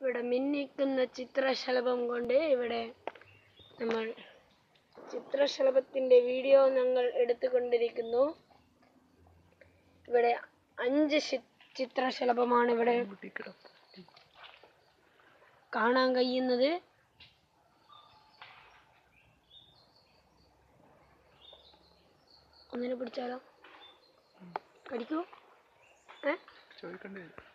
ഇവിടെ മിന്നിക്കുന്ന ചിത്രശലഭം കൊണ്ട് ഇവിടെ നമ്മൾ ചിത്രശലഭത്തിന്റെ വീഡിയോ ഞങ്ങൾ എടുത്തുകൊണ്ടിരിക്കുന്നു. ഇവിടെ അഞ്ച് ചിത്രശലഭമാണ് ഇവിടെ കാണാൻ കഴിയുന്നത്. ഒന്നിനെ പിടിച്ചാലോ? കടിക്കൂ? ഏ? ചോദിക്കണ്ടേ